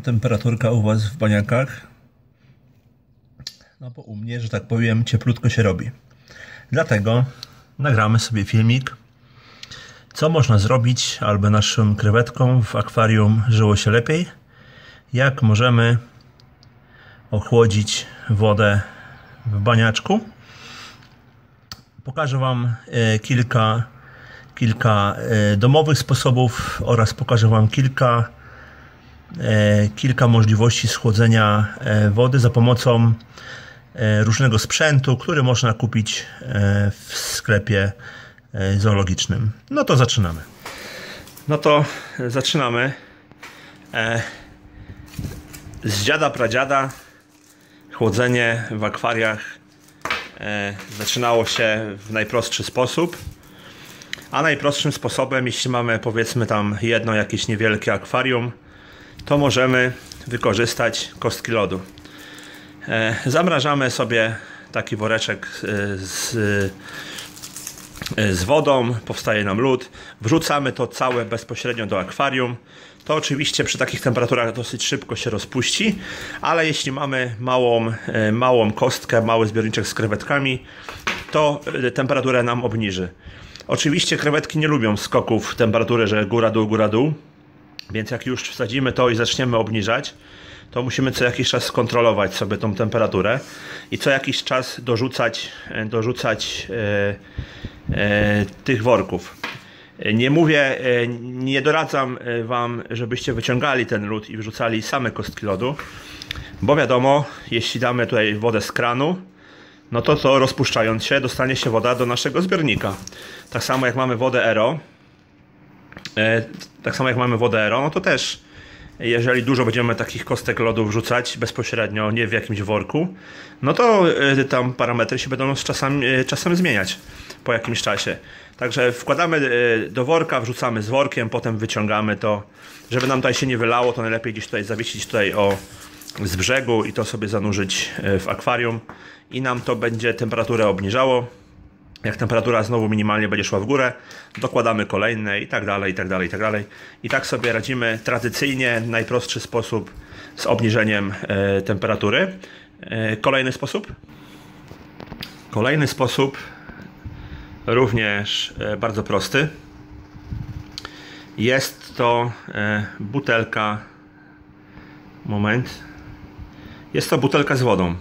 temperaturka u Was w baniakach? No bo u mnie, że tak powiem, cieplutko się robi. Dlatego nagramy sobie filmik, co można zrobić, aby naszym krewetkom w akwarium żyło się lepiej. Jak możemy ochłodzić wodę w baniaczku. Pokażę Wam e, kilka, kilka e, domowych sposobów oraz pokażę Wam kilka, kilka możliwości schłodzenia wody za pomocą różnego sprzętu, który można kupić w sklepie zoologicznym. No to zaczynamy. No to zaczynamy. Z dziada pradziada chłodzenie w akwariach E, zaczynało się w najprostszy sposób. A najprostszym sposobem, jeśli mamy powiedzmy tam jedno jakieś niewielkie akwarium, to możemy wykorzystać kostki lodu. E, zamrażamy sobie taki woreczek e, z, z wodą, powstaje nam lód, wrzucamy to całe bezpośrednio do akwarium to oczywiście przy takich temperaturach dosyć szybko się rozpuści, ale jeśli mamy małą, e, małą kostkę, mały zbiorniczek z krewetkami, to e, temperaturę nam obniży. Oczywiście krewetki nie lubią skoków temperatury, że góra-dół, góra-dół, więc jak już wsadzimy to i zaczniemy obniżać, to musimy co jakiś czas skontrolować sobie tą temperaturę i co jakiś czas dorzucać, e, dorzucać e, e, tych worków. Nie mówię, e, nie doradzam e, Wam, żebyście wyciągali ten lód i wrzucali same kostki lodu, bo wiadomo, jeśli damy tutaj wodę z kranu, no to to rozpuszczając się, dostanie się woda do naszego zbiornika. Tak samo jak mamy wodę Ero, tak samo jak mamy wodę Ero, no to też jeżeli dużo będziemy takich kostek lodu wrzucać bezpośrednio, nie w jakimś worku, no to tam parametry się będą z czasem, czasem zmieniać po jakimś czasie. Także wkładamy e, do worka, wrzucamy z workiem, potem wyciągamy to. Żeby nam tutaj się nie wylało, to najlepiej gdzieś tutaj zawiesić tutaj o z brzegu i to sobie zanurzyć e, w akwarium i nam to będzie temperaturę obniżało. Jak temperatura znowu minimalnie będzie szła w górę, dokładamy kolejne i tak dalej, i tak dalej, i tak dalej. I tak sobie radzimy tradycyjnie, najprostszy sposób z obniżeniem e, temperatury. E, kolejny sposób. Kolejny sposób również e, bardzo prosty. Jest to butelka. Moment. Jest to butelka z wodą.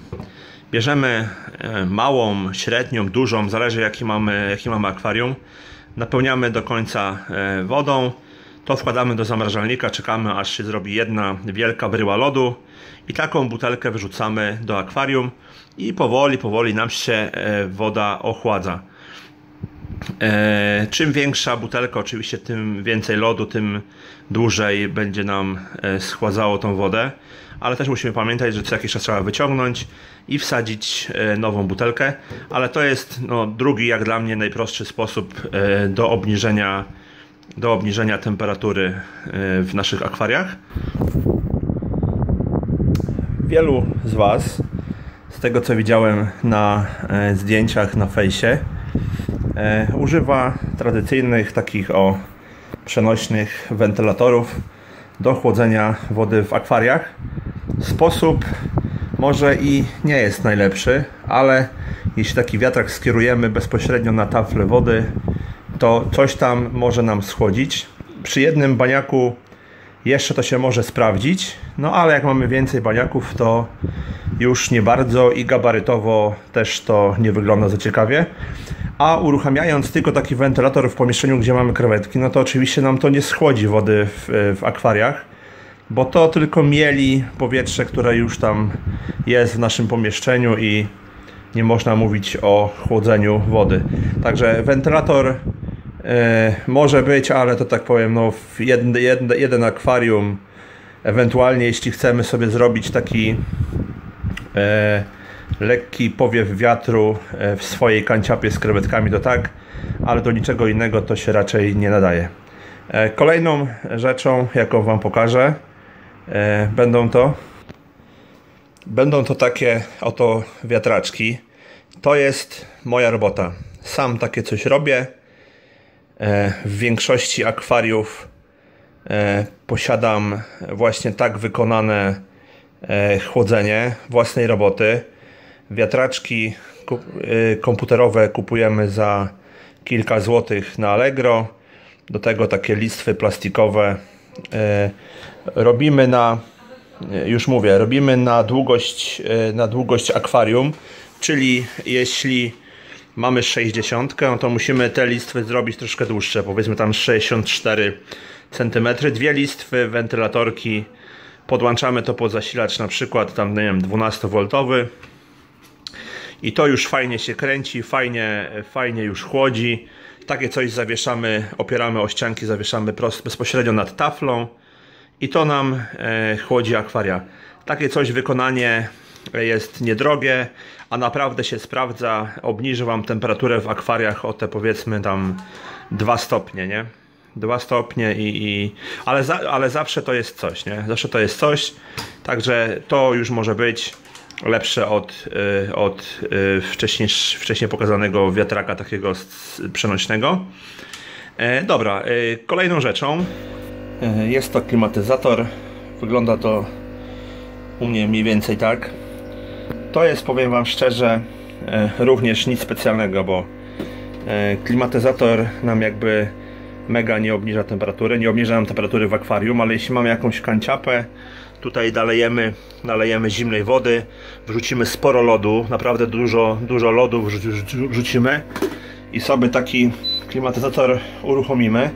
Bierzemy e, małą, średnią, dużą, zależy jaki mamy, jaki mamy akwarium. Napełniamy do końca wodą. To wkładamy do zamrażalnika, czekamy aż się zrobi jedna wielka bryła lodu i taką butelkę wyrzucamy do akwarium i powoli, powoli nam się woda ochładza. E, czym większa butelka, oczywiście, tym więcej lodu, tym dłużej będzie nam e, schładzało tą wodę. Ale też musimy pamiętać, że co jakiś czas trzeba wyciągnąć i wsadzić e, nową butelkę. Ale to jest no, drugi, jak dla mnie, najprostszy sposób e, do obniżenia, do obniżenia temperatury e, w naszych akwariach. Wielu z Was, z tego co widziałem na zdjęciach na fejsie, używa tradycyjnych takich o przenośnych wentylatorów do chłodzenia wody w akwariach. Sposób może i nie jest najlepszy, ale jeśli taki wiatrak skierujemy bezpośrednio na taflę wody, to coś tam może nam schłodzić. Przy jednym baniaku jeszcze to się może sprawdzić, no ale jak mamy więcej baniaków, to już nie bardzo i gabarytowo też to nie wygląda za ciekawie a uruchamiając tylko taki wentylator w pomieszczeniu, gdzie mamy krewetki, no to oczywiście nam to nie schłodzi wody w, w akwariach, bo to tylko mieli powietrze, które już tam jest w naszym pomieszczeniu i nie można mówić o chłodzeniu wody. Także wentylator e, może być, ale to tak powiem, no jeden, jeden, jeden akwarium, ewentualnie jeśli chcemy sobie zrobić taki e, lekki powiew wiatru e, w swojej kanciapie z krewetkami to tak, ale do niczego innego to się raczej nie nadaje. Kolejną rzeczą, jaką Wam pokażę, będą to będą to takie oto wiatraczki. To jest moja robota. Sam takie coś robię. W większości akwariów e, posiadam właśnie tak wykonane e, chłodzenie własnej roboty. Wiatraczki komputerowe kupujemy za kilka złotych na Allegro. Do tego takie listwy plastikowe robimy na już mówię, robimy na długość, na długość akwarium, czyli jeśli mamy 60, no to musimy te listwy zrobić troszkę dłuższe, powiedzmy tam 64 cm. Dwie listwy, wentylatorki, podłączamy to pod zasilacz na przykład tam, nie wiem, 12V i to już fajnie się kręci, fajnie, fajnie już chłodzi. Takie coś zawieszamy, opieramy o ścianki, zawieszamy prost, bezpośrednio nad taflą i to nam e, chłodzi akwaria. Takie coś wykonanie jest niedrogie, a naprawdę się sprawdza. Obniży Wam temperaturę w akwariach o te powiedzmy tam 2 stopnie, nie? 2 stopnie i, i ale, za, ale zawsze to jest coś, nie? Zawsze to jest coś, także to już może być lepsze od, y, od wcześniej, wcześniej pokazanego wiatraka takiego przenośnego. E, dobra, kolejną rzeczą e, jest to klimatyzator. Wygląda to u mnie mniej więcej tak. To jest, powiem Wam szczerze, e, również nic specjalnego, bo e, klimatyzator nam jakby mega nie obniża temperatury, nie obniża nam temperatury w akwarium, ale jeśli mamy jakąś kanciapę, tutaj dalejemy, nalejemy zimnej wody, wrzucimy sporo lodu, naprawdę dużo, dużo lodu wrzucimy i sobie taki klimatyzator uruchomimy,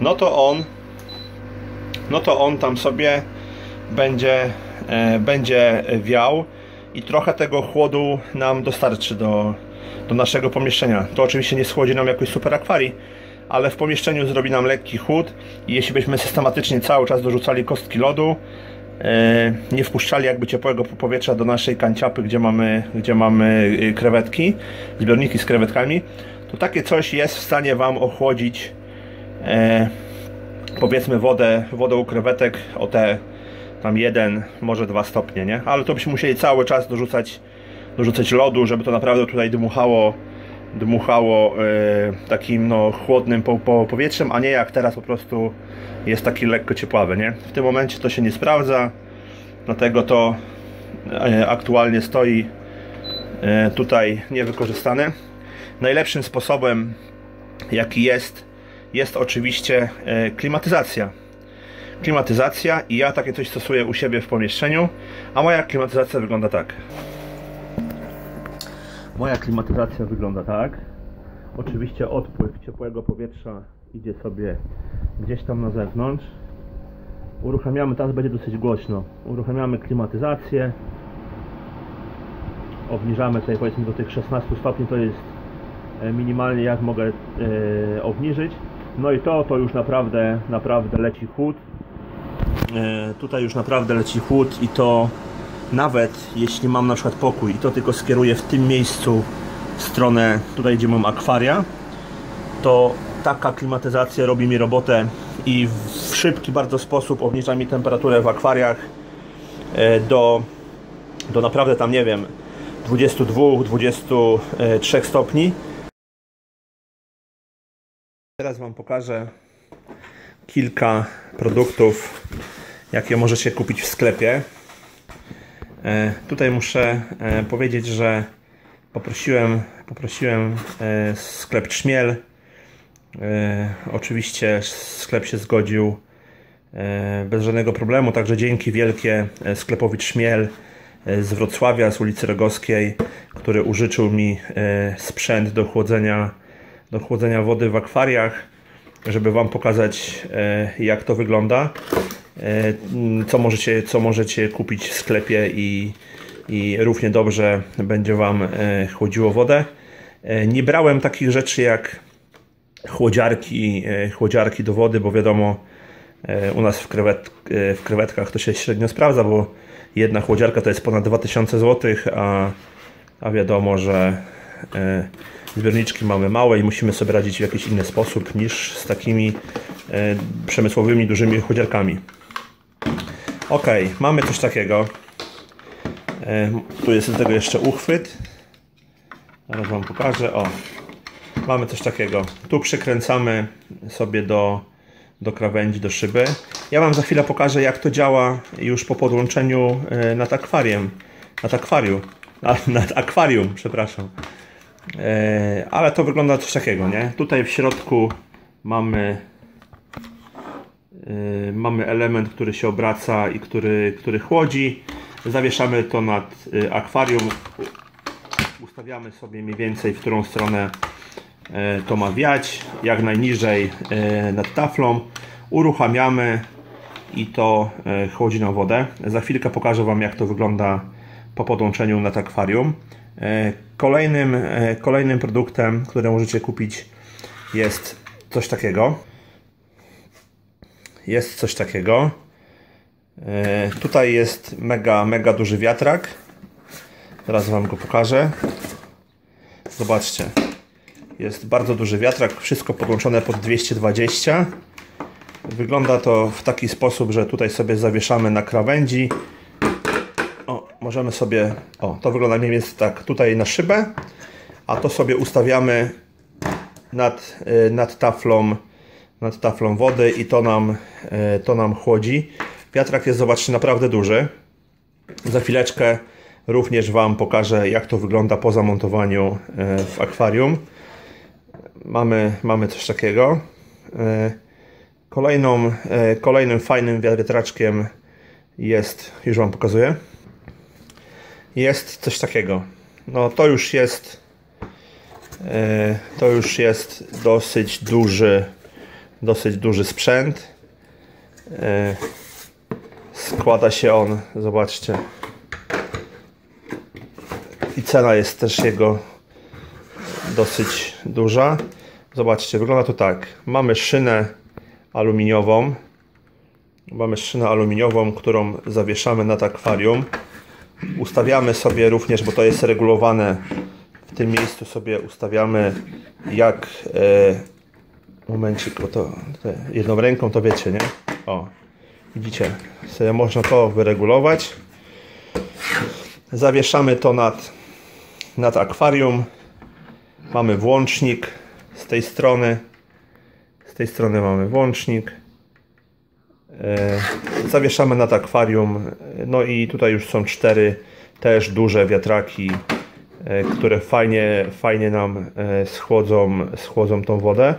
no to on no to on tam sobie będzie, e, będzie wiał i trochę tego chłodu nam dostarczy do, do naszego pomieszczenia. To oczywiście nie schłodzi nam jakoś super akwarii, ale w pomieszczeniu zrobi nam lekki chłód i jeśli byśmy systematycznie cały czas dorzucali kostki lodu, e, nie wpuszczali jakby ciepłego powietrza do naszej kanciapy, gdzie mamy, gdzie mamy e, krewetki, zbiorniki z krewetkami, to takie coś jest w stanie Wam ochłodzić powiedzmy wodę, wodę u krewetek o te tam jeden, może dwa stopnie, nie? Ale to byśmy musieli cały czas dorzucać, dorzucać lodu, żeby to naprawdę tutaj dmuchało dmuchało yy, takim no, chłodnym po, po powietrzem, a nie jak teraz po prostu jest taki lekko ciepławy, nie? W tym momencie to się nie sprawdza, dlatego to yy, aktualnie stoi yy, tutaj niewykorzystane. Najlepszym sposobem jaki jest, jest oczywiście klimatyzacja klimatyzacja i ja takie coś stosuję u siebie w pomieszczeniu, a moja klimatyzacja wygląda tak. Moja klimatyzacja wygląda tak. Oczywiście odpływ ciepłego powietrza idzie sobie gdzieś tam na zewnątrz. Uruchamiamy, teraz będzie dosyć głośno. Uruchamiamy klimatyzację. Obniżamy tutaj powiedzmy do tych 16 stopni, to jest e, minimalnie jak mogę e, obniżyć. No i to, to już naprawdę, naprawdę leci chłód. E, tutaj już naprawdę leci chłód i to nawet jeśli mam na przykład pokój i to tylko skieruję w tym miejscu w stronę tutaj gdzie mam akwaria to taka klimatyzacja robi mi robotę i w szybki bardzo sposób obniża mi temperaturę w akwariach e, do, do naprawdę tam nie wiem 22-23 stopni teraz Wam pokażę kilka produktów, jakie możecie kupić w sklepie. E, tutaj muszę e, powiedzieć, że poprosiłem, poprosiłem e, sklep Trzmiel. Oczywiście sklep się zgodził bez żadnego problemu, także dzięki wielkie sklepowi Trzmiel z Wrocławia, z ulicy Rogowskiej, który użyczył mi sprzęt do chłodzenia, do chłodzenia wody w akwariach żeby Wam pokazać e, jak to wygląda, e, co możecie, co możecie kupić w sklepie i, i równie dobrze będzie Wam e, chłodziło wodę. Nie brałem takich rzeczy jak chłodziarki, chłodziarki do wody, bo wiadomo u nas w, krewet, w krewetkach to się średnio sprawdza, bo jedna chłodziarka to jest ponad 2000 zł, a, a wiadomo, że Zbiorniczki mamy małe i musimy sobie radzić w jakiś inny sposób niż z takimi e, przemysłowymi dużymi chłodziarkami. Ok, mamy coś takiego. E, tu jest do tego jeszcze uchwyt. Zaraz Wam pokażę. O, mamy coś takiego. Tu przykręcamy sobie do, do krawędzi, do szyby. Ja Wam za chwilę pokażę, jak to działa już po podłączeniu e, nad akwarium. Nad akwarium. Nad akwarium, przepraszam. E, ale to wygląda coś takiego, nie? Tutaj w środku mamy e, mamy element, który się obraca i który, który chłodzi. Zawieszamy to nad akwarium. Ustawiamy sobie mniej więcej, w którą stronę E, to ma wiać jak najniżej e, nad taflą uruchamiamy i to e, chłodzi na wodę za chwilkę pokażę Wam jak to wygląda po podłączeniu nad akwarium kolejnym, kolejnym produktem który możecie kupić jest coś takiego. Jest coś takiego. Tutaj jest mega mega duży wiatrak. Teraz Wam go pokażę. Zobaczcie. Jest bardzo duży wiatrak, wszystko podłączone pod 220. Wygląda to w taki sposób, że tutaj sobie zawieszamy na krawędzi. Możemy sobie, o, to wygląda mniej więcej tak, tutaj na szybę, a to sobie ustawiamy nad, y, nad taflą nad taflą wody i to nam, y, to nam chłodzi. Wiatrak jest, zobaczcie, naprawdę duży. Za chwileczkę również Wam pokażę, jak to wygląda po zamontowaniu y, w akwarium mamy, mamy coś takiego. Kolejną, kolejnym fajnym wiatraczkiem jest, już Wam pokazuję, jest coś takiego. No to już jest e, to już jest dosyć duży dosyć duży sprzęt składa się on, zobaczcie i cena jest też jego dosyć duża. Zobaczcie, wygląda to tak. Mamy szynę aluminiową. Mamy szynę aluminiową, którą zawieszamy nad akwarium. Ustawiamy sobie również, bo to jest regulowane w tym miejscu sobie ustawiamy jak e, momencik, bo to, to jedną ręką to wiecie, nie? O, widzicie, sobie można to wyregulować. Zawieszamy to nad, nad akwarium. Mamy włącznik z tej strony. Z tej strony mamy włącznik. E, zawieszamy nad akwarium. No i tutaj już są cztery też duże wiatraki, e, które fajnie, fajnie nam e, schłodzą, schłodzą tą wodę.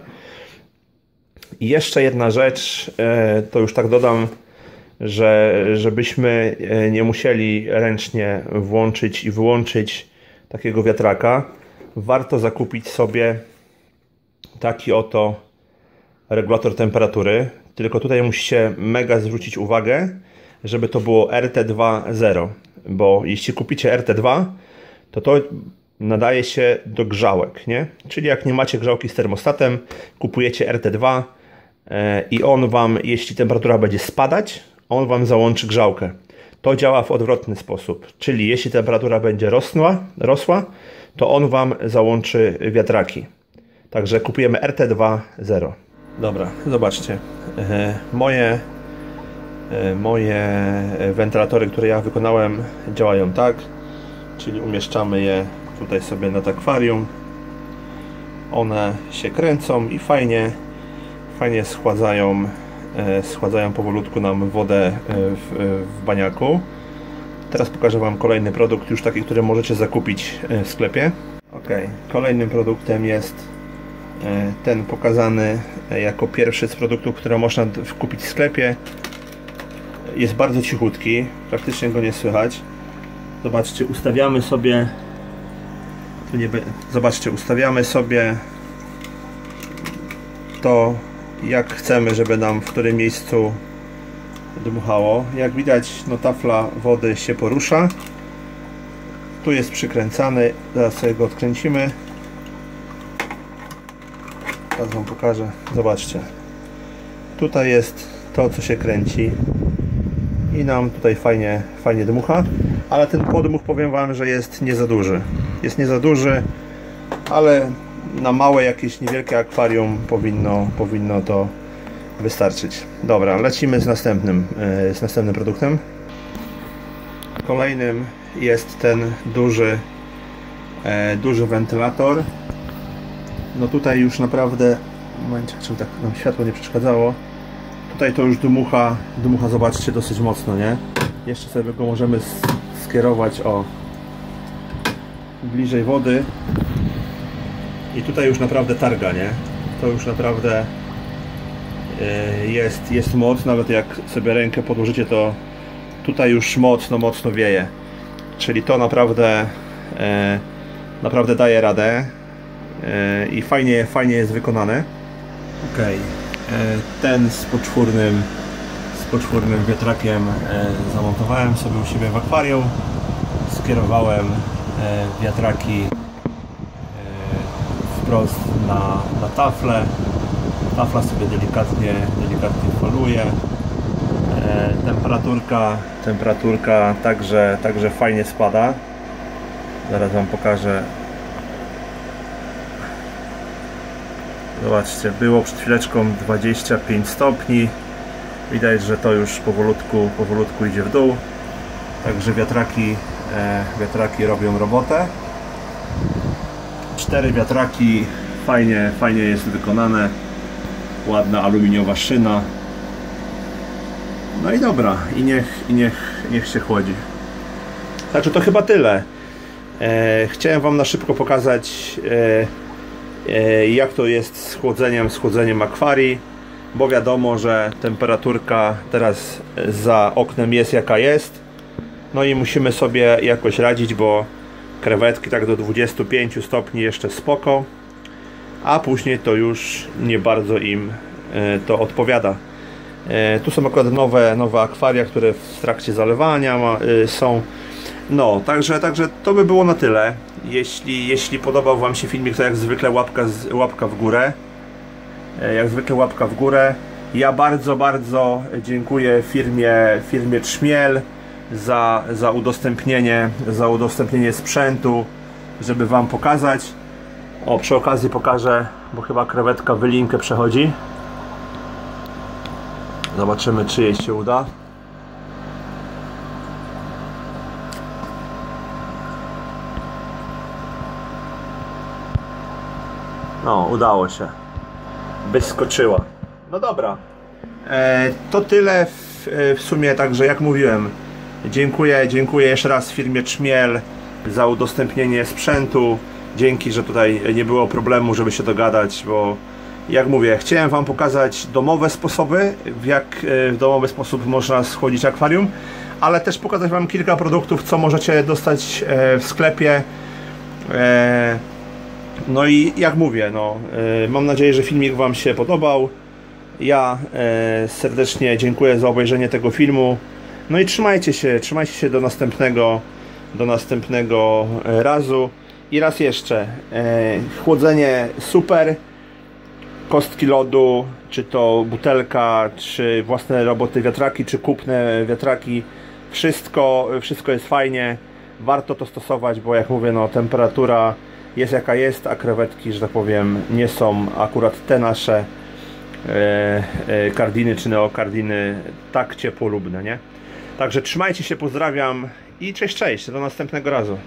I jeszcze jedna rzecz, to już tak dodam, że żebyśmy nie musieli ręcznie włączyć i wyłączyć takiego wiatraka, warto zakupić sobie taki oto regulator temperatury. Tylko tutaj musicie mega zwrócić uwagę, żeby to było RT2.0, bo jeśli kupicie RT2, to to nadaje się do grzałek, nie? Czyli jak nie macie grzałki z termostatem, kupujecie RT2 e, i on Wam, jeśli temperatura będzie spadać, on Wam załączy grzałkę. To działa w odwrotny sposób, czyli jeśli temperatura będzie rosła, rosła to on Wam załączy wiatraki. Także kupujemy RT2.0. Dobra, zobaczcie. E, moje, e, moje wentylatory, które ja wykonałem, działają tak. Czyli umieszczamy je tutaj sobie nad akwarium. One się kręcą i fajnie, fajnie schładzają, e, schładzają powolutku nam wodę w, w baniaku. Teraz pokażę Wam kolejny produkt, już taki, który możecie zakupić w sklepie. Ok, kolejnym produktem jest ten pokazany e, jako pierwszy z produktów, które można kupić w sklepie. Jest bardzo cichutki, praktycznie go nie słychać. Zobaczcie, ustawiamy sobie zobaczcie, ustawiamy sobie to jak chcemy, żeby nam w którym miejscu dmuchało. Jak widać, no tafla wody się porusza. Tu jest przykręcany, zaraz sobie go odkręcimy. Teraz Wam pokażę. Zobaczcie. Tutaj jest to, co się kręci. I nam tutaj fajnie, fajnie dmucha. Ale ten podmuch powiem Wam, że jest nie za duży. Jest nie za duży, ale na małe jakieś niewielkie akwarium powinno, powinno to wystarczyć. Dobra, lecimy z następnym, e, z następnym produktem. Kolejnym jest ten duży, e, duży wentylator no tutaj już naprawdę, momencie, żeby tak nam światło nie przeszkadzało, Tutaj to już dmucha, dmucha zobaczcie dosyć mocno, nie? Jeszcze sobie go możemy skierować o bliżej wody. I tutaj już naprawdę targa, nie? To już naprawdę e, jest, jest moc, nawet jak sobie rękę podłożycie, to tutaj już mocno, mocno wieje. Czyli to naprawdę e, naprawdę daje radę i fajnie, fajnie jest wykonane. Ok, ten z poczwórnym, z poczwórnym wiatrakiem e, zamontowałem sobie u siebie w akwarium. Skierowałem e, wiatraki e, wprost na, na taflę. Tafla sobie delikatnie, delikatnie faluje. E, temperaturka, temperaturka także, także fajnie spada. Zaraz Wam pokażę. Zobaczcie, było przed chwileczką 25 stopni. Widać, że to już powolutku, powolutku idzie w dół. Także wiatraki, e, wiatraki robią robotę. Cztery wiatraki, fajnie, fajnie jest wykonane. Ładna aluminiowa szyna. No i dobra, i niech, i niech, niech się chłodzi. Także to chyba tyle. E, chciałem Wam na szybko pokazać, e, jak to jest z chłodzeniem, z chłodzeniem akwarii, bo wiadomo, że temperaturka teraz za oknem jest jaka jest. No i musimy sobie jakoś radzić, bo krewetki tak do 25 stopni jeszcze spoko, a później to już nie bardzo im e, to odpowiada. E, Tu są akurat nowe, nowe akwaria, które w trakcie zalewania są. No, także, także to by było na tyle. Jeśli, jeśli podobał Wam się filmik, to jak zwykle łapka, łapka w górę. E, Jak zwykle łapka w górę. Ja bardzo, bardzo dziękuję firmie, firmie Trzmiel za, za udostępnienie, za udostępnienie sprzętu, żeby Wam pokazać. O, przy okazji pokażę, bo chyba krewetka wylinkę przechodzi. Zobaczymy, czy jej się uda. No, udało się. Wyskoczyła. No dobra. E, to tyle w, w sumie, także jak mówiłem, dziękuję, dziękuję jeszcze raz firmie Trzmiel za udostępnienie sprzętu. Dzięki, że tutaj nie było problemu, żeby się dogadać, bo jak mówię, chciałem Wam pokazać domowe sposoby, w jak e, w domowy sposób można schłodzić akwarium, ale też pokazać Wam kilka produktów, co możecie dostać e, w sklepie. No i jak mówię, no, e, mam nadzieję, że filmik Wam się podobał. Ja e, serdecznie dziękuję za obejrzenie tego filmu. No i trzymajcie się, trzymajcie się do następnego, do następnego e, razu. I raz jeszcze, chłodzenie super, kostki lodu, czy to butelka, czy własne roboty wiatraki, czy kupne wiatraki, wszystko, wszystko jest fajnie, warto to stosować, bo jak mówię, no temperatura jest jaka jest, a krewetki, że tak powiem, nie są akurat te nasze e, e, kardiny czy neokardiny tak ciepłolubne, nie? Także trzymajcie się, pozdrawiam i cześć, cześć, do następnego razu.